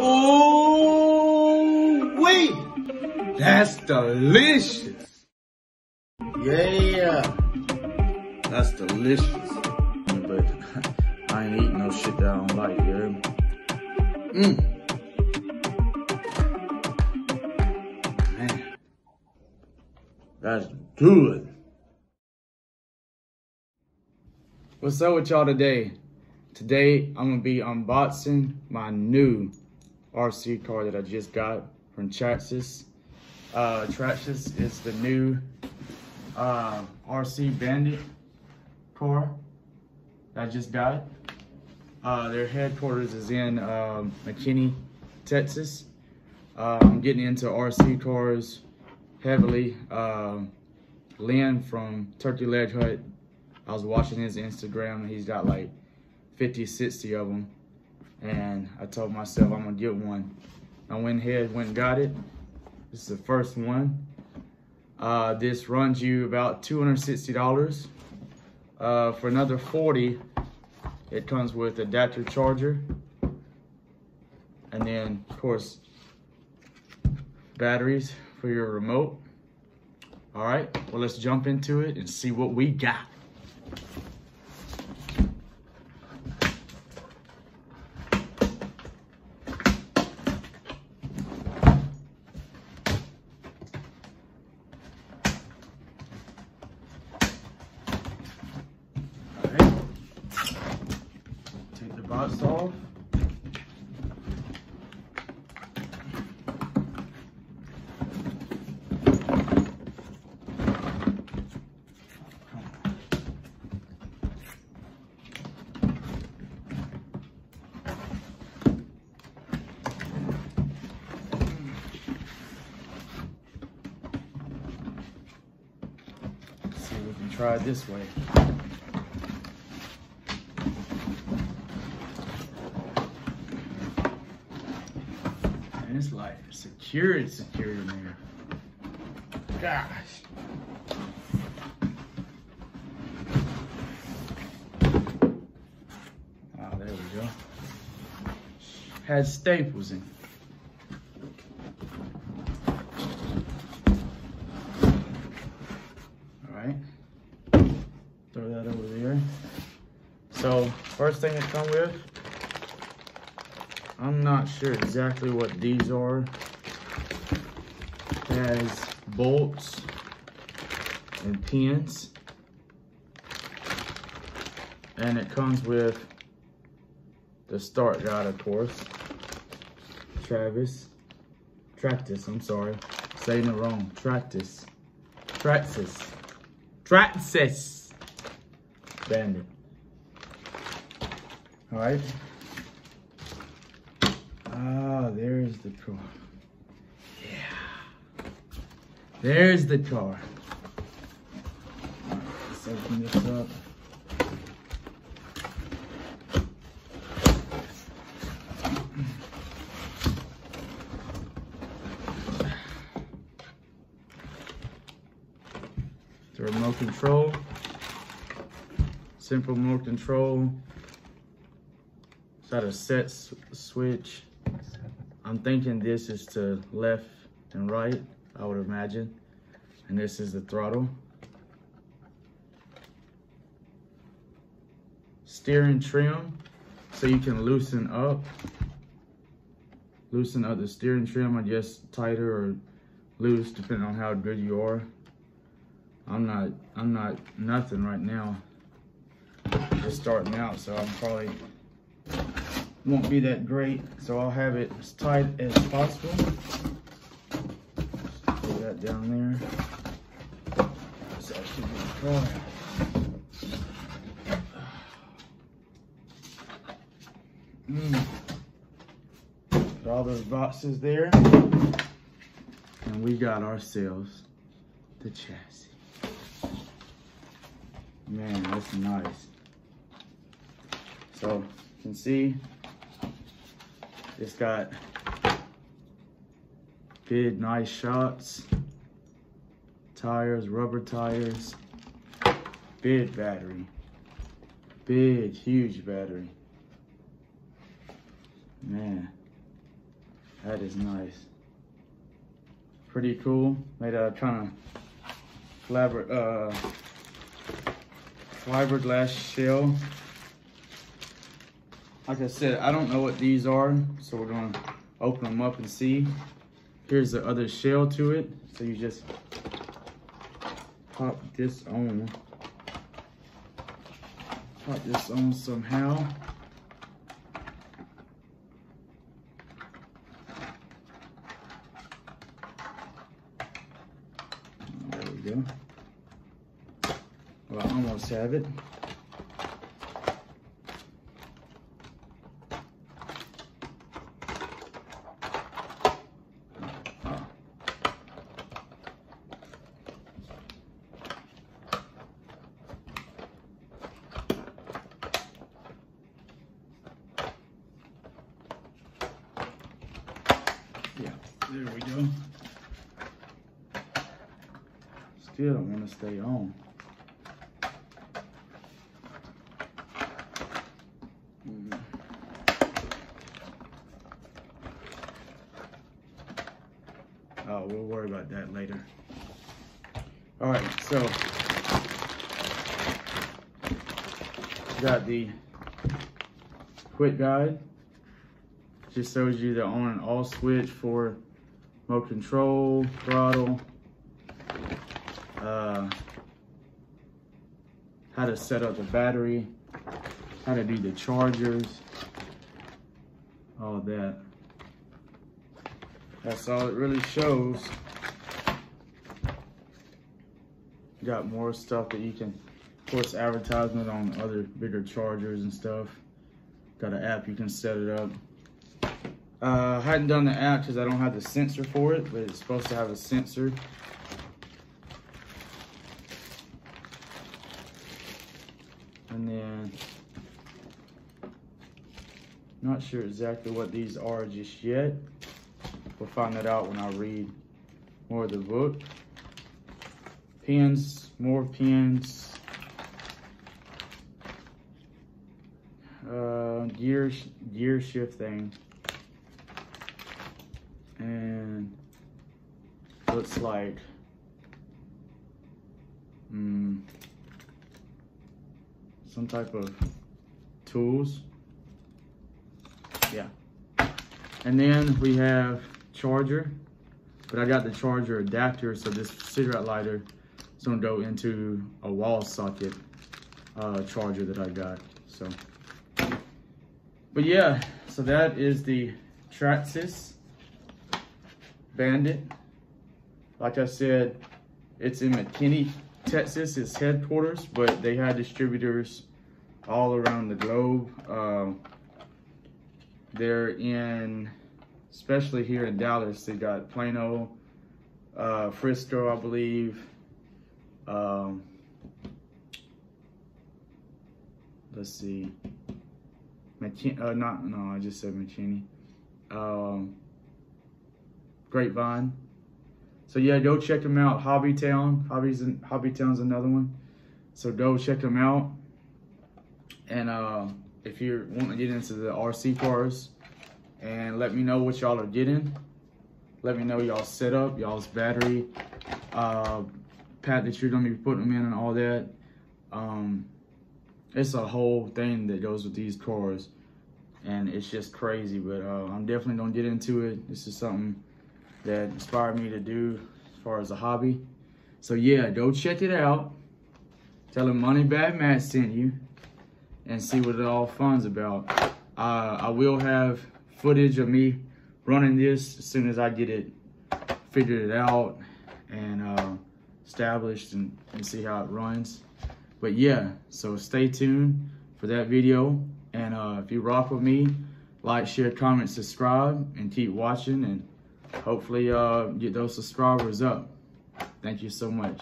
Oh, wait. That's delicious. Yeah. That's delicious. But I ain't eating no shit that I don't like, you hear me? Mmm. Man. That's good. What's up with y'all today? Today, I'm gonna be unboxing my new RC car that I just got from Traxxas. Uh, Traxxas is the new uh, RC Bandit car that I just got. Uh, their headquarters is in um, McKinney, Texas. Uh, I'm getting into RC cars heavily. Uh, Lynn from Turkey Leg Hut, I was watching his Instagram. He's got like 50, 60 of them. And I told myself I'm gonna get one. I went ahead, went and got it. This is the first one. Uh, this runs you about $260. Uh, for another 40, it comes with adapter charger. And then, of course, batteries for your remote. All right, well, let's jump into it and see what we got. Take the box off. Let's see if we can try it this way. And it's like security, security in there. Gosh. Oh, there we go. Had staples in. All right. Throw that over there. So, first thing it come with, I'm not sure exactly what these are. It has bolts and pins. And it comes with the start guide, of course. Travis. Tractus, I'm sorry. Saying it wrong. Tractus. Tractus. Traxxas. Bandit. All right. Ah, there's the car. Yeah. There's the car. Let's open this up. The remote control. Simple remote control. Got a set switch. I'm thinking this is to left and right, I would imagine. And this is the throttle. Steering trim, so you can loosen up. Loosen up the steering trim, I guess tighter or loose, depending on how good you are. I'm not, I'm not nothing right now. Just starting out, so I'm probably won't be that great. So I'll have it as tight as possible. Put that down there. Actually car. Mm. Put all those boxes there. And we got ourselves the chassis. Man, that's nice. So you can see it's got good, nice shots, tires, rubber tires, big battery, big, huge battery. Man, that is nice. Pretty cool. Made a kind of flabber, uh, fiberglass shell. Like I said, I don't know what these are, so we're gonna open them up and see. Here's the other shell to it. So you just pop this on. Pop this on somehow. There we go. Well, I almost have it. Yeah, there we go. Still don't want to stay on. Mm. Oh, we'll worry about that later. All right, so got the quick guide. Just shows you the on and off switch for remote control, throttle, uh, how to set up the battery, how to do the chargers, all that. That's all it really shows. Got more stuff that you can, of course, advertisement on other bigger chargers and stuff. Got an app you can set it up. Uh, I hadn't done the app because I don't have the sensor for it, but it's supposed to have a sensor. And then, not sure exactly what these are just yet. We'll find that out when I read more of the book. Pins, more pins. Uh, gear, gear shift thing. And looks like, hmm, some type of tools. Yeah. And then we have charger, but I got the charger adapter, so this cigarette lighter is gonna go into a wall socket uh, charger that I got, so. But yeah, so that is the Traxxas Bandit. Like I said, it's in McKinney, Texas, its headquarters, but they have distributors all around the globe. Um, they're in, especially here in Dallas, they got Plano, uh, Frisco, I believe. Um, let's see. McKinney, uh, not, no, I just said McKinney. Um, Grapevine. So yeah, go check them out. Hobby Town, Hobbies, Hobby Town's another one. So go check them out. And uh, if you're wanting to get into the RC cars, and let me know what y'all are getting. Let me know y'all setup, y'all's battery, uh, pad that you're gonna be putting them in and all that. Um, it's a whole thing that goes with these cars and it's just crazy but uh, i'm definitely gonna get into it this is something that inspired me to do as far as a hobby so yeah go check it out tell them Moneybagg Mat sent you and see what it all fun's about uh, i will have footage of me running this as soon as i get it figured it out and uh, established and, and see how it runs but yeah, so stay tuned for that video. And uh, if you rock with me, like, share, comment, subscribe, and keep watching. And hopefully uh, get those subscribers up. Thank you so much.